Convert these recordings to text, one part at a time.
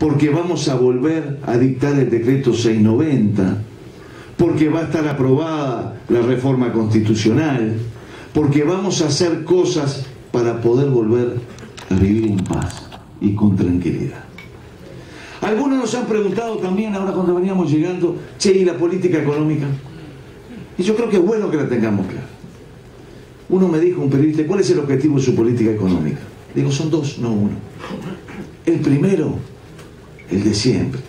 porque vamos a volver a dictar el decreto 690, porque va a estar aprobada la reforma constitucional, porque vamos a hacer cosas para poder volver a vivir en paz y con tranquilidad. Algunos nos han preguntado también, ahora cuando veníamos llegando, che, ¿y la política económica? Y yo creo que es bueno que la tengamos clara. Uno me dijo, un periodista, ¿cuál es el objetivo de su política económica? Digo, son dos, no uno. El primero, el de siempre,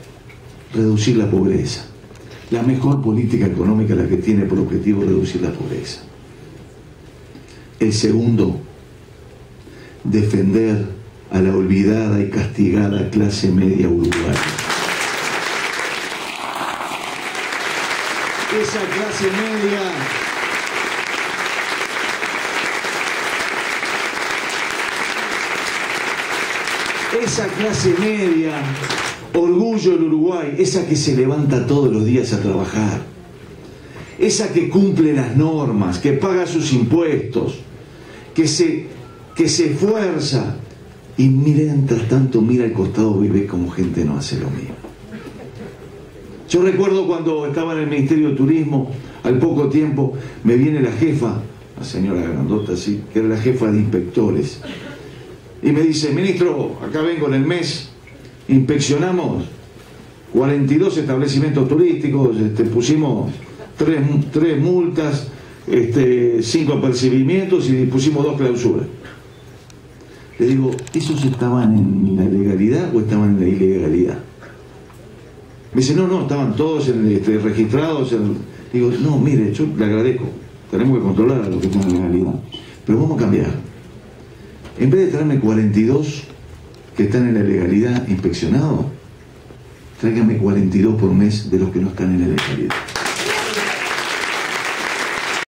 reducir la pobreza. La mejor política económica la que tiene por objetivo reducir la pobreza. El segundo, defender a la olvidada y castigada clase media uruguaya. Esa clase media esa clase media, orgullo del Uruguay, esa que se levanta todos los días a trabajar, esa que cumple las normas, que paga sus impuestos, que se, que se esfuerza y mientras tanto mira al costado y ve como gente no hace lo mismo. Yo recuerdo cuando estaba en el Ministerio de Turismo, al poco tiempo me viene la jefa, la señora Grandota, sí, que era la jefa de inspectores, y me dice, ministro, acá vengo en el mes, inspeccionamos 42 establecimientos turísticos, este, pusimos tres, tres multas, este, cinco apercibimientos y pusimos dos clausuras. Le digo, ¿esos estaban en la legalidad o estaban en la ilegalidad? Me dice, no, no, estaban todos este, registrados. Digo, no, mire, yo le agradezco, tenemos que controlar a los que están en la legalidad, pero vamos a cambiar. En vez de traerme 42 que están en la legalidad inspeccionados, tráigame 42 por mes de los que no están en la legalidad.